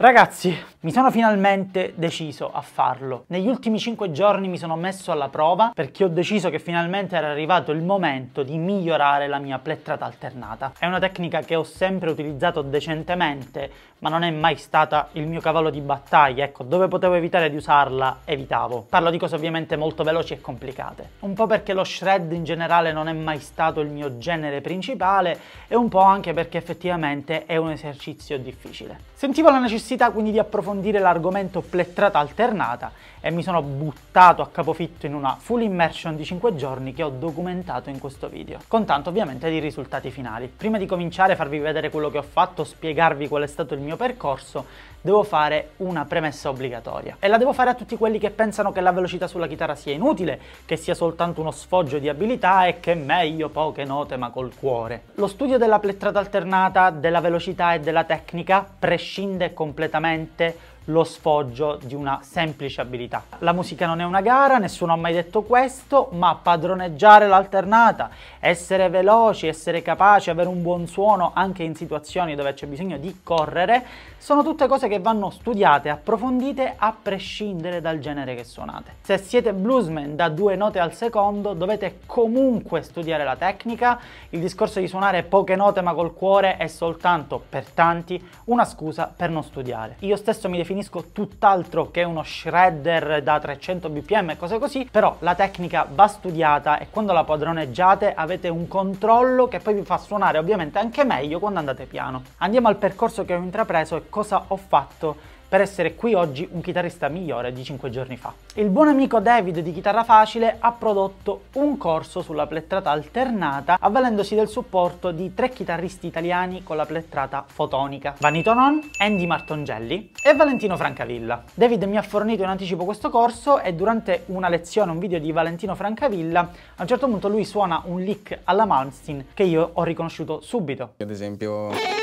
Ragazzi, mi sono finalmente deciso a farlo. Negli ultimi 5 giorni mi sono messo alla prova perché ho deciso che finalmente era arrivato il momento di migliorare la mia plettrata alternata. È una tecnica che ho sempre utilizzato decentemente, ma non è mai stata il mio cavallo di battaglia. Ecco, dove potevo evitare di usarla, evitavo. Parlo di cose ovviamente molto veloci e complicate. Un po' perché lo shred in generale non è mai stato il mio genere principale e un po' anche perché effettivamente è un esercizio difficile. Sentivo la necessità quindi di approfondire l'argomento plettrata alternata e mi sono buttato a capofitto in una full immersion di 5 giorni che ho documentato in questo video, con tanto ovviamente di risultati finali. Prima di cominciare a farvi vedere quello che ho fatto, spiegarvi qual è stato il mio percorso, devo fare una premessa obbligatoria. E la devo fare a tutti quelli che pensano che la velocità sulla chitarra sia inutile, che sia soltanto uno sfoggio di abilità e che meglio poche note ma col cuore. Lo studio della plettrata alternata, della velocità e della tecnica prescinde completamente lo sfoggio di una semplice abilità. La musica non è una gara, nessuno ha mai detto questo, ma padroneggiare l'alternata, essere veloci, essere capaci, avere un buon suono anche in situazioni dove c'è bisogno di correre, sono tutte cose che vanno studiate, approfondite a prescindere dal genere che suonate. Se siete bluesman da due note al secondo, dovete comunque studiare la tecnica, il discorso di suonare poche note ma col cuore è soltanto per tanti una scusa per non studiare. Io stesso mi definisco definisco tutt'altro che uno shredder da 300 bpm e cose così, però la tecnica va studiata e quando la padroneggiate avete un controllo che poi vi fa suonare ovviamente anche meglio quando andate piano. Andiamo al percorso che ho intrapreso e cosa ho fatto per essere qui oggi un chitarrista migliore di 5 giorni fa. Il buon amico David di Chitarra Facile ha prodotto un corso sulla plettrata alternata avvalendosi del supporto di tre chitarristi italiani con la plettrata fotonica, Vanni Tonon, Andy Martongelli e Valentino Francavilla. David mi ha fornito in anticipo questo corso e durante una lezione, un video di Valentino Francavilla, a un certo punto lui suona un lick alla Malmsteen che io ho riconosciuto subito. Ad esempio...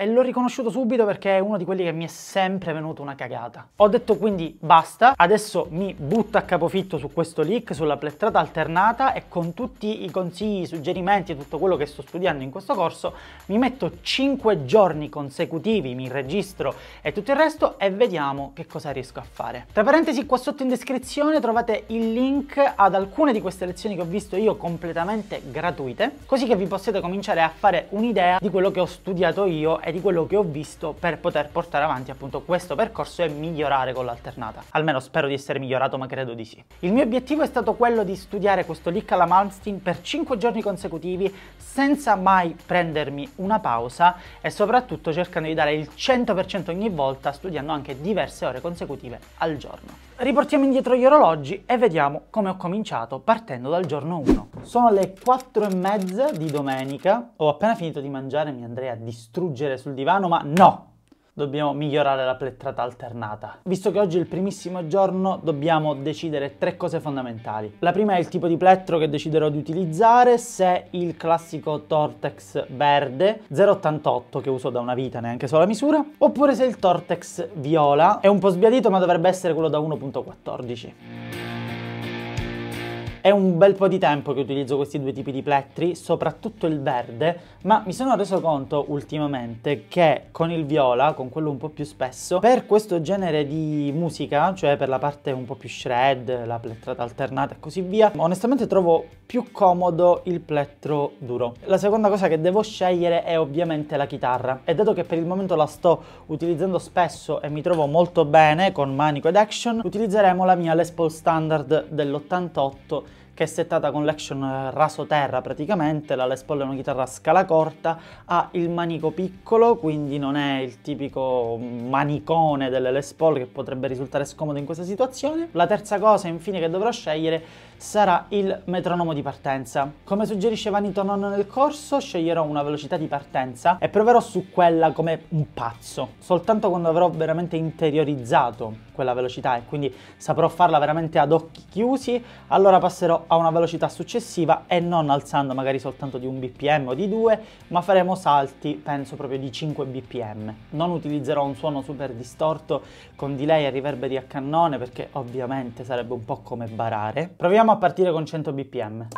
e l'ho riconosciuto subito perché è uno di quelli che mi è sempre venuto una cagata. Ho detto quindi basta, adesso mi butto a capofitto su questo leak, sulla plettrata alternata e con tutti i consigli, i suggerimenti tutto quello che sto studiando in questo corso mi metto 5 giorni consecutivi, mi registro e tutto il resto e vediamo che cosa riesco a fare. Tra parentesi qua sotto in descrizione trovate il link ad alcune di queste lezioni che ho visto io completamente gratuite, così che vi possiate cominciare a fare un'idea di quello che ho studiato io e di quello che ho visto per poter portare avanti appunto questo percorso e migliorare con l'alternata. Almeno spero di essere migliorato, ma credo di sì. Il mio obiettivo è stato quello di studiare questo lick alla Malmsteen per 5 giorni consecutivi senza mai prendermi una pausa e soprattutto cercando di dare il 100% ogni volta studiando anche diverse ore consecutive al giorno. Riportiamo indietro gli orologi e vediamo come ho cominciato partendo dal giorno 1. Sono le 4 e mezza di domenica, ho appena finito di mangiare, mi andrei a distruggere sul divano, ma no! Dobbiamo migliorare la plettrata alternata. Visto che oggi è il primissimo giorno, dobbiamo decidere tre cose fondamentali. La prima è il tipo di plettro che deciderò di utilizzare, se il classico Tortex verde 0,88 che uso da una vita, neanche so la misura, oppure se il Tortex viola, è un po' sbiadito ma dovrebbe essere quello da 1.14. È un bel po' di tempo che utilizzo questi due tipi di plettri, soprattutto il verde, ma mi sono reso conto ultimamente che con il viola, con quello un po' più spesso, per questo genere di musica, cioè per la parte un po' più shred, la plettrata alternata e così via, onestamente trovo più comodo il plettro duro. La seconda cosa che devo scegliere è ovviamente la chitarra e dato che per il momento la sto utilizzando spesso e mi trovo molto bene con manico ed action, utilizzeremo la mia Les Paul Standard dell'88 che è settata con l'action eh, raso terra praticamente, la Les Paul è una chitarra a scala corta, ha il manico piccolo, quindi non è il tipico manicone delle Les Paul che potrebbe risultare scomodo in questa situazione. La terza cosa infine che dovrò scegliere sarà il metronomo di partenza. Come suggerisce Vanito Non nel corso, sceglierò una velocità di partenza e proverò su quella come un pazzo. Soltanto quando avrò veramente interiorizzato quella velocità e quindi saprò farla veramente ad occhi chiusi, allora passerò a una velocità successiva e non alzando magari soltanto di un bpm o di due, ma faremo salti, penso proprio di 5 bpm. Non utilizzerò un suono super distorto con delay e riverberi a cannone perché ovviamente sarebbe un po' come barare. Proviamo a partire con 100 bpm.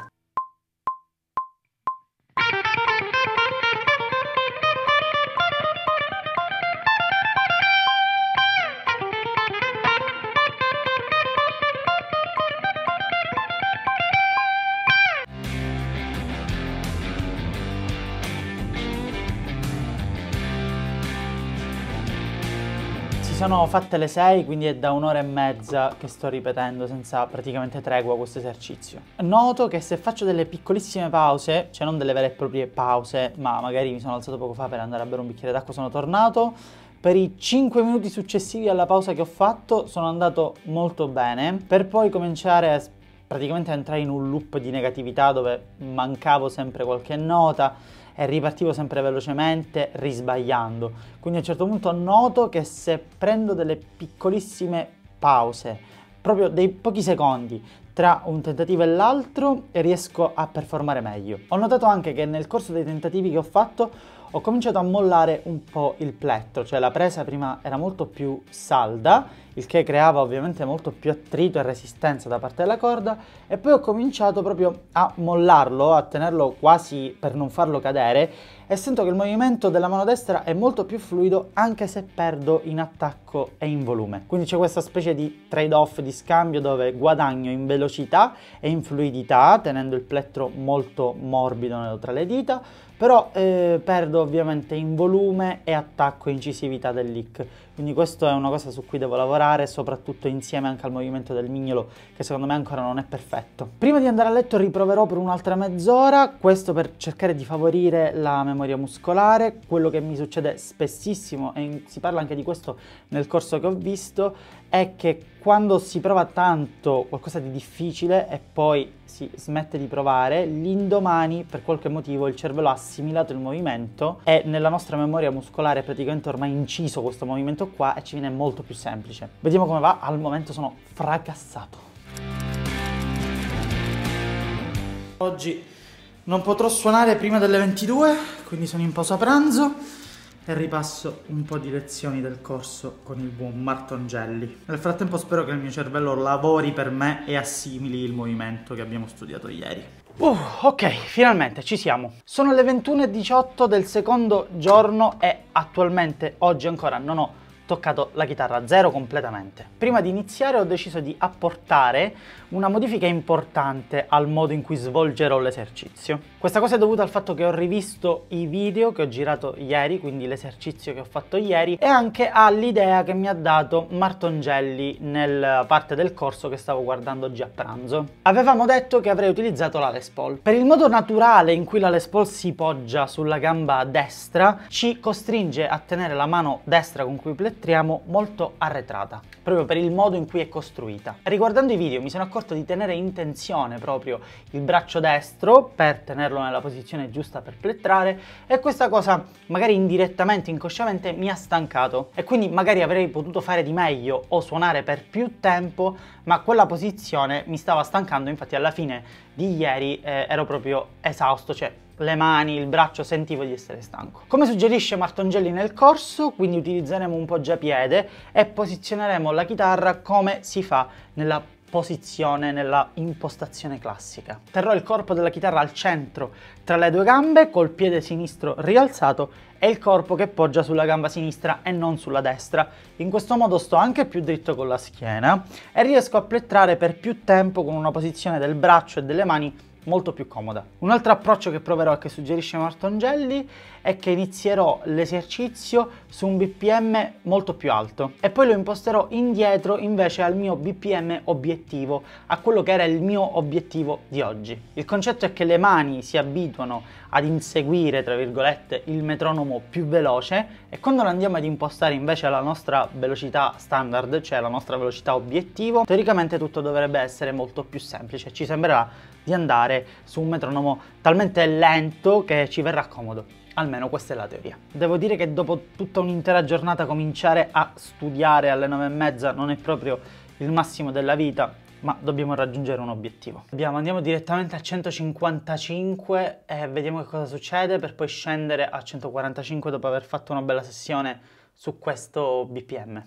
Sono fatte le 6, quindi è da un'ora e mezza che sto ripetendo senza praticamente tregua questo esercizio. Noto che se faccio delle piccolissime pause, cioè non delle vere e proprie pause, ma magari mi sono alzato poco fa per andare a bere un bicchiere d'acqua, sono tornato, per i 5 minuti successivi alla pausa che ho fatto sono andato molto bene, per poi cominciare a praticamente entrare in un loop di negatività dove mancavo sempre qualche nota e ripartivo sempre velocemente risbagliando. Quindi a un certo punto noto che se prendo delle piccolissime pause, proprio dei pochi secondi tra un tentativo e l'altro, riesco a performare meglio. Ho notato anche che nel corso dei tentativi che ho fatto ho cominciato a mollare un po' il plettro, cioè la presa prima era molto più salda, il che creava ovviamente molto più attrito e resistenza da parte della corda e poi ho cominciato proprio a mollarlo, a tenerlo quasi per non farlo cadere e sento che il movimento della mano destra è molto più fluido anche se perdo in attacco e in volume. Quindi c'è questa specie di trade-off di scambio dove guadagno in velocità e in fluidità tenendo il plettro molto morbido tra le dita però eh, perdo ovviamente in volume e attacco e incisività del lick quindi questo è una cosa su cui devo lavorare soprattutto insieme anche al movimento del mignolo che secondo me ancora non è perfetto. Prima di andare a letto riproverò per un'altra mezz'ora questo per cercare di favorire la memoria muscolare quello che mi succede spessissimo e si parla anche di questo nel corso che ho visto è che quando si prova tanto qualcosa di difficile e poi si smette di provare, l'indomani per qualche motivo il cervello ha assimilato il movimento e nella nostra memoria muscolare è praticamente ormai inciso questo movimento qua e ci viene molto più semplice. Vediamo come va, al momento sono fracassato. Oggi non potrò suonare prima delle 22, quindi sono in pausa pranzo e ripasso un po' di lezioni del corso con il buon Martongelli. Nel frattempo spero che il mio cervello lavori per me e assimili il movimento che abbiamo studiato ieri. Uh, ok, finalmente ci siamo. Sono le 21.18 del secondo giorno e attualmente oggi ancora non ho toccato la chitarra zero completamente. Prima di iniziare ho deciso di apportare una modifica importante al modo in cui svolgerò l'esercizio. Questa cosa è dovuta al fatto che ho rivisto i video che ho girato ieri, quindi l'esercizio che ho fatto ieri, e anche all'idea che mi ha dato Martongelli nel parte del corso che stavo guardando oggi a pranzo. Avevamo detto che avrei utilizzato la Les Paul. Per il modo naturale in cui la Les Paul si poggia sulla gamba destra, ci costringe a tenere la mano destra con cui plettriamo molto arretrata, proprio per il modo in cui è costruita. Riguardando i video mi sono accorto di tenere in tensione proprio il braccio destro per tenerlo nella posizione giusta per plettrare e questa cosa magari indirettamente, inconsciamente mi ha stancato e quindi magari avrei potuto fare di meglio o suonare per più tempo ma quella posizione mi stava stancando infatti alla fine di ieri eh, ero proprio esausto, cioè le mani, il braccio, sentivo di essere stanco. Come suggerisce Martongelli nel corso, quindi utilizzeremo un poggiapiede e posizioneremo la chitarra come si fa nella posizione nella impostazione classica. Terrò il corpo della chitarra al centro tra le due gambe col piede sinistro rialzato e il corpo che poggia sulla gamba sinistra e non sulla destra. In questo modo sto anche più dritto con la schiena e riesco a plettrare per più tempo con una posizione del braccio e delle mani molto più comoda. Un altro approccio che proverò e che suggerisce Martongelli è che inizierò l'esercizio su un BPM molto più alto e poi lo imposterò indietro invece al mio BPM obiettivo, a quello che era il mio obiettivo di oggi. Il concetto è che le mani si abituano ad inseguire, tra virgolette, il metronomo più veloce e quando lo andiamo ad impostare invece alla nostra velocità standard, cioè la nostra velocità obiettivo, teoricamente tutto dovrebbe essere molto più semplice. Ci sembrerà di andare su un metronomo talmente lento che ci verrà comodo. Almeno questa è la teoria. Devo dire che dopo tutta un'intera giornata cominciare a studiare alle nove e mezza non è proprio il massimo della vita, ma dobbiamo raggiungere un obiettivo. Abbiamo, andiamo direttamente a 155 e vediamo che cosa succede per poi scendere a 145 dopo aver fatto una bella sessione su questo BPM.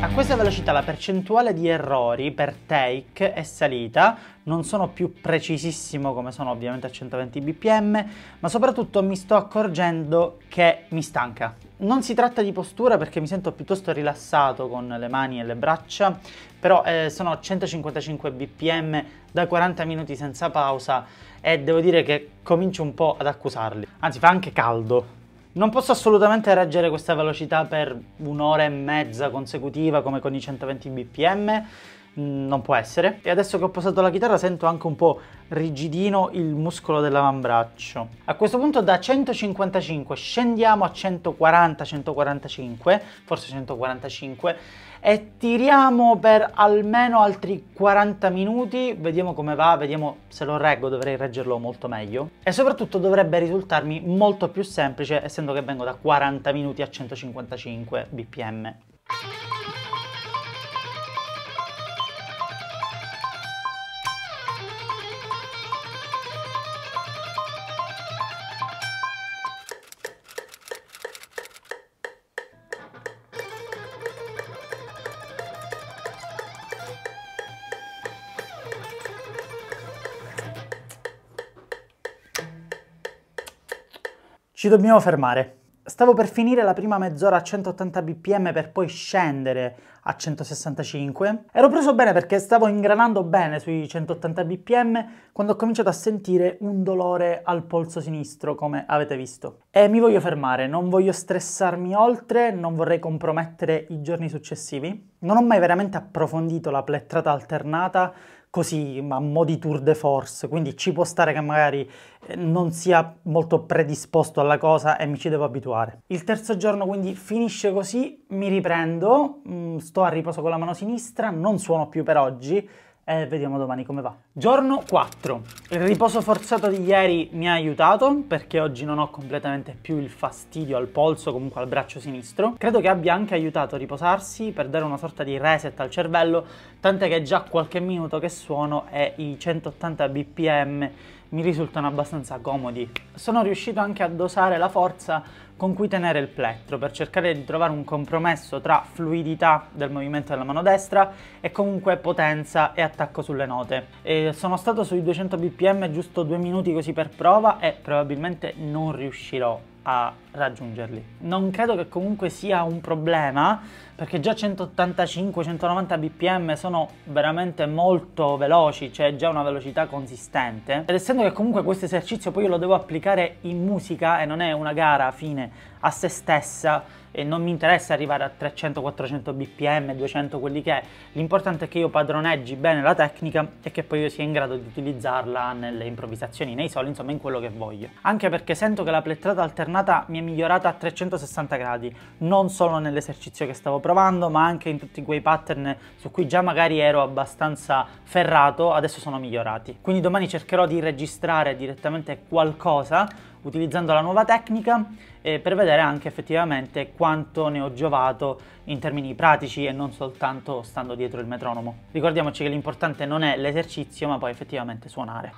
A questa velocità la percentuale di errori per take è salita, non sono più precisissimo come sono ovviamente a 120 bpm, ma soprattutto mi sto accorgendo che mi stanca. Non si tratta di postura perché mi sento piuttosto rilassato con le mani e le braccia, però eh, sono 155 bpm da 40 minuti senza pausa e devo dire che comincio un po' ad accusarli. Anzi, fa anche caldo. Non posso assolutamente reggere questa velocità per un'ora e mezza consecutiva come con i 120 bpm, mm, non può essere. E adesso che ho posato la chitarra sento anche un po' rigidino il muscolo dell'avambraccio. A questo punto da 155 scendiamo a 140-145, forse 145, e tiriamo per almeno altri 40 minuti, vediamo come va, vediamo se lo reggo, dovrei reggerlo molto meglio e soprattutto dovrebbe risultarmi molto più semplice essendo che vengo da 40 minuti a 155 bpm. Ci dobbiamo fermare. Stavo per finire la prima mezz'ora a 180 bpm per poi scendere a 165. Ero preso bene perché stavo ingranando bene sui 180 bpm quando ho cominciato a sentire un dolore al polso sinistro, come avete visto. E mi voglio fermare, non voglio stressarmi oltre, non vorrei compromettere i giorni successivi. Non ho mai veramente approfondito la plettrata alternata così a mo' di tour de force, quindi ci può stare che magari eh, non sia molto predisposto alla cosa e mi ci devo abituare. Il terzo giorno quindi finisce così, mi riprendo, mm, sto a riposo con la mano sinistra, non suono più per oggi, e vediamo domani come va. Giorno 4. Il riposo forzato di ieri mi ha aiutato perché oggi non ho completamente più il fastidio al polso, comunque al braccio sinistro. Credo che abbia anche aiutato a riposarsi per dare una sorta di reset al cervello, tant'è che già qualche minuto che suono e i 180 bpm mi risultano abbastanza comodi. Sono riuscito anche a dosare la forza con cui tenere il plettro per cercare di trovare un compromesso tra fluidità del movimento della mano destra e comunque potenza e attacco sulle note. E sono stato sui 200 bpm giusto due minuti così per prova e probabilmente non riuscirò a raggiungerli. Non credo che comunque sia un problema perché già 185-190 bpm sono veramente molto veloci, c'è già una velocità consistente ed essendo che comunque questo esercizio poi io lo devo applicare in musica e non è una gara fine a se stessa e non mi interessa arrivare a 300-400 bpm, 200 quelli che è, l'importante è che io padroneggi bene la tecnica e che poi io sia in grado di utilizzarla nelle improvvisazioni, nei soli, insomma in quello che voglio. Anche perché sento che la plettrata alternata mi è migliorata a 360 gradi, non solo nell'esercizio che stavo provando, ma anche in tutti quei pattern su cui già magari ero abbastanza ferrato, adesso sono migliorati. Quindi domani cercherò di registrare direttamente qualcosa utilizzando la nuova tecnica eh, per vedere anche effettivamente quanto ne ho giovato in termini pratici e non soltanto stando dietro il metronomo. Ricordiamoci che l'importante non è l'esercizio ma poi effettivamente suonare.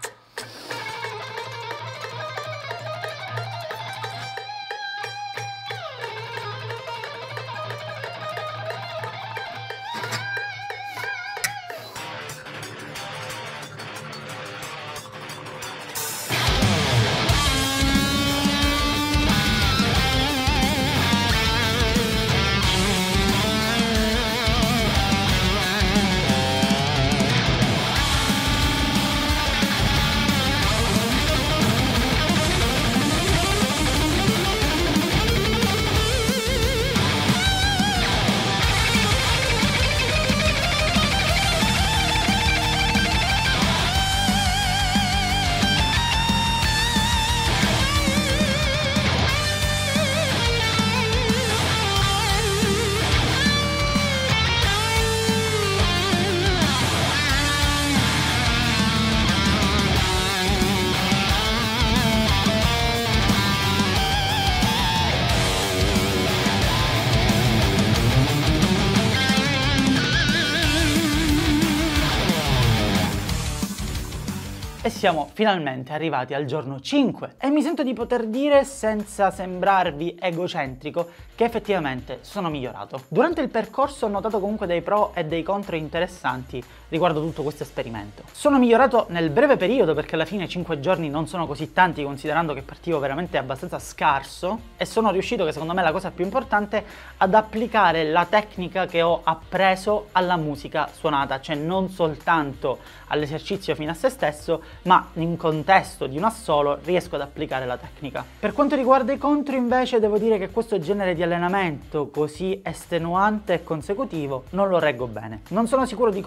E siamo finalmente arrivati al giorno 5 e mi sento di poter dire senza sembrarvi egocentrico che effettivamente sono migliorato. Durante il percorso ho notato comunque dei pro e dei contro interessanti riguardo tutto questo esperimento. Sono migliorato nel breve periodo perché alla fine 5 giorni non sono così tanti considerando che partivo veramente abbastanza scarso e sono riuscito, che secondo me è la cosa più importante, ad applicare la tecnica che ho appreso alla musica suonata, cioè non soltanto all'esercizio fino a se stesso, ma in contesto di un assolo riesco ad applicare la tecnica. Per quanto riguarda i contro invece devo dire che questo genere di allenamento così estenuante e consecutivo non lo reggo bene. Non sono sicuro di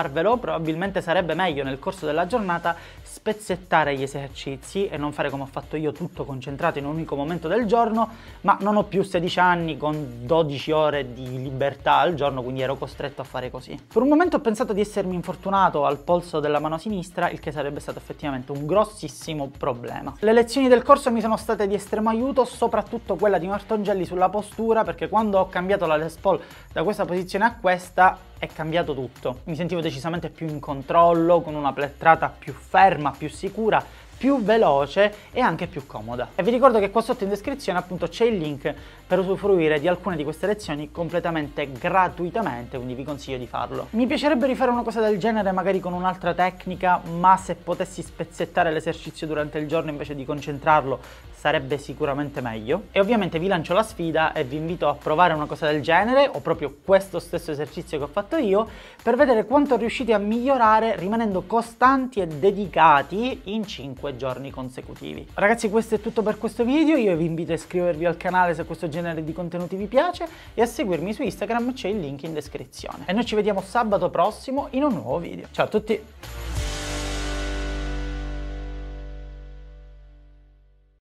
consigliarvelo, probabilmente sarebbe meglio nel corso della giornata spezzettare gli esercizi e non fare come ho fatto io tutto concentrato in un unico momento del giorno, ma non ho più 16 anni con 12 ore di libertà al giorno, quindi ero costretto a fare così. Per un momento ho pensato di essermi infortunato al polso della mano sinistra, il che sarebbe stato effettivamente un grossissimo problema. Le lezioni del corso mi sono state di estremo aiuto, soprattutto quella di Martongelli sulla postura, perché quando ho cambiato la Les Paul da questa posizione a questa è cambiato tutto. Mi sentivo decisamente più in controllo, con una plettrata più ferma, più sicura, più veloce e anche più comoda. E vi ricordo che qua sotto in descrizione appunto c'è il link per usufruire di alcune di queste lezioni completamente gratuitamente, quindi vi consiglio di farlo. Mi piacerebbe rifare una cosa del genere magari con un'altra tecnica, ma se potessi spezzettare l'esercizio durante il giorno invece di concentrarlo sarebbe sicuramente meglio. E ovviamente vi lancio la sfida e vi invito a provare una cosa del genere o proprio questo stesso esercizio che ho fatto io per vedere quanto riuscite a migliorare rimanendo costanti e dedicati in 5 giorni consecutivi. Ragazzi questo è tutto per questo video, io vi invito a iscrivervi al canale se questo genere di contenuti vi piace e a seguirmi su Instagram, c'è il link in descrizione. E noi ci vediamo sabato prossimo in un nuovo video. Ciao a tutti!